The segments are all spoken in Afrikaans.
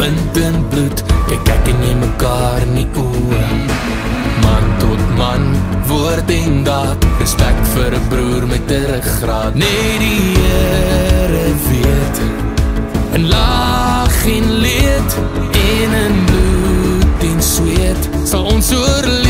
is gebind in bloed. Kyk kyk en jy mekaar in die oë. Man tot man, woord en daad. Respect vir 'n broer met 'n ruggraat. Nee die Here weet. En lag en leed En in bloed en sweet Sal ons oorleef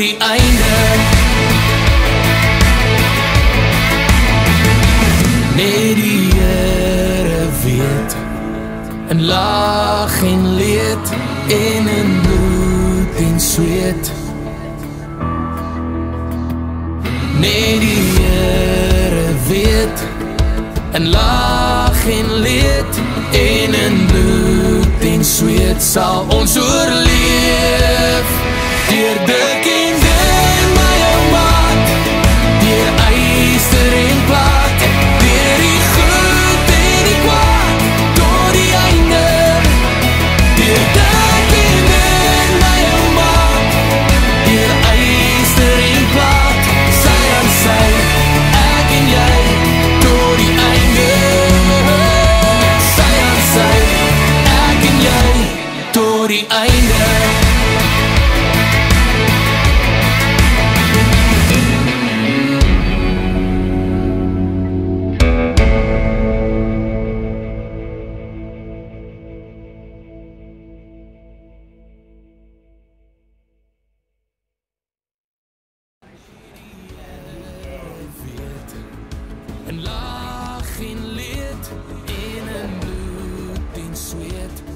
die einde. Nee die Heere weet In laag en leed En in bloed en zweet Nee die Heere weet In laag en leed En in bloed en zweet Sal ons oorleef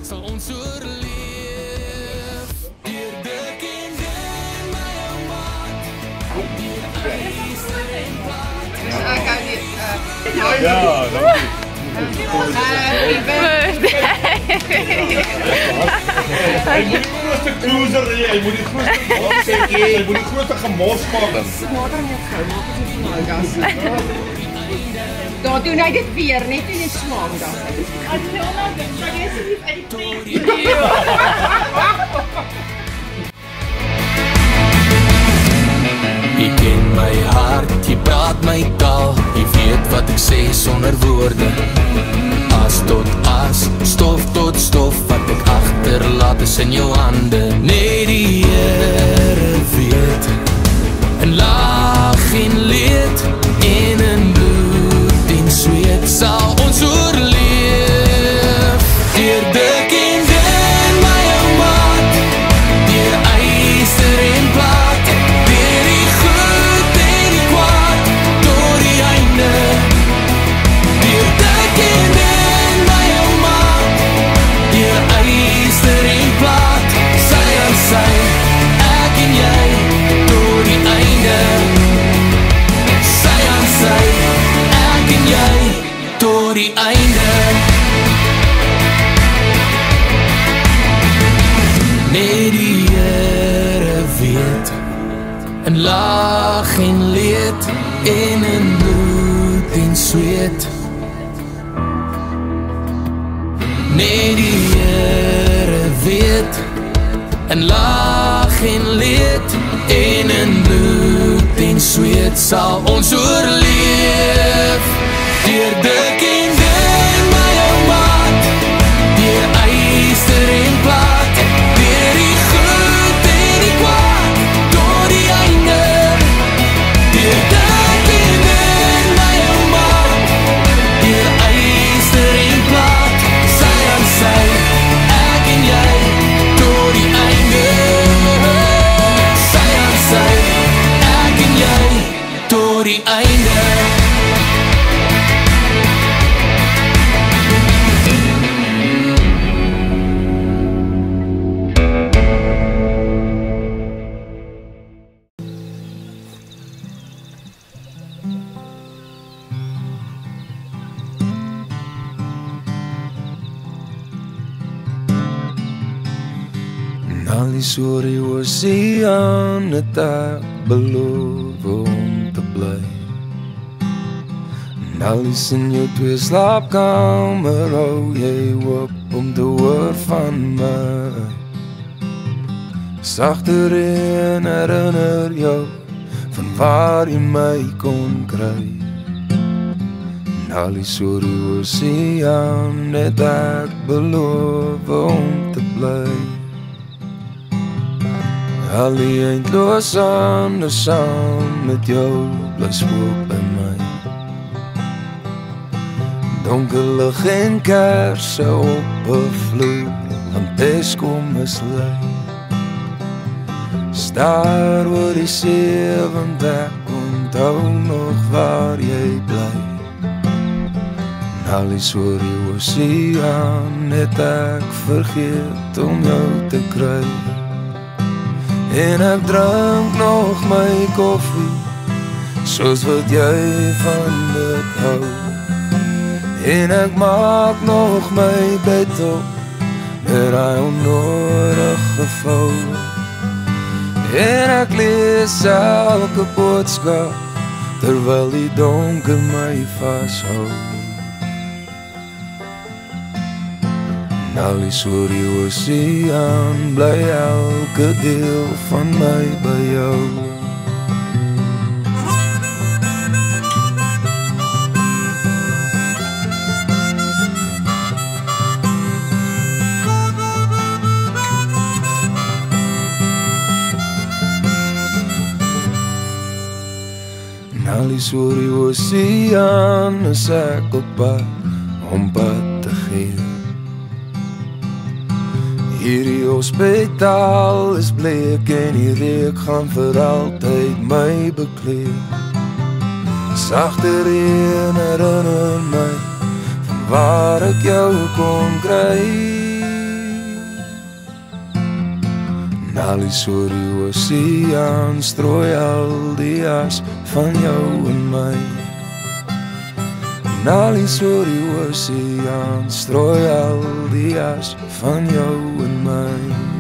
Sal ons oorleef Deur dik en dun my ou maat Deur yster en plat Ek hou nie. Ja, dankie. Happy birthday. Hy moet die grootste cruiser hê, hy moet die grootste box hê, hy moet die grootste gemors maak. Water net gou, maak dit nie nou gas. Daar doen hy dit weer, net in die smaak dan. Jy ken my hart, jy praat my taal Jy weet wat ek sê sonder woorde. As tot as, stof tot stof Wat ek achterlaat is in jou hande. Nee die Heere weet In laag en leed En in bloed en zweet Nee die Heere weet laag lag en leed En in bloed en zweet sal ons oorleef Dier dik Door die einde En al die sorry was sie aan het ek beloof om te bly. En al die in jou twee slaapkamer hou jy op om te hoor van my. Sachte reen herinner jou van waar jy my kon kry. En al die sorry was sie aan het ek beloof om te bly Al die eindloos aande saam met jou bly spook by my. Donker lig en kerse op 'n vloer Want dis kom mislei Staar oor die see want ek onthou nog waar jy bly. En al die sorry oorsie aan het ek vergeet om jou te kry En ek drink nog my koffie Soos wat jy van dit hou. En ek maak nog my bed op Met hy onnodige vou. En ek lees elke boodskap Terwyl die donker my vashou Nou die sorry oceaan bly elke deel van my by jou. Nou die sorry oceaan is ek op pad om pad te gee Hierdie hospitaal is bleek en die reuk gaan vir altyd my bekleed. Sagte reën herinner my waar ek jou kon kry. Nou die sorry oceaan strooi al die as van jou en my. Die sorry oceaan strooi al die as van jou en my